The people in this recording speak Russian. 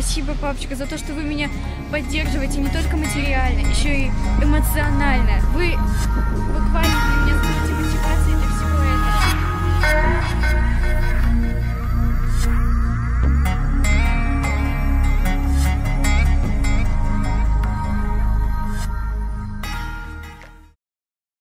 Спасибо, папочка, за то, что вы меня поддерживаете не только материально, еще и эмоционально. Вы буквально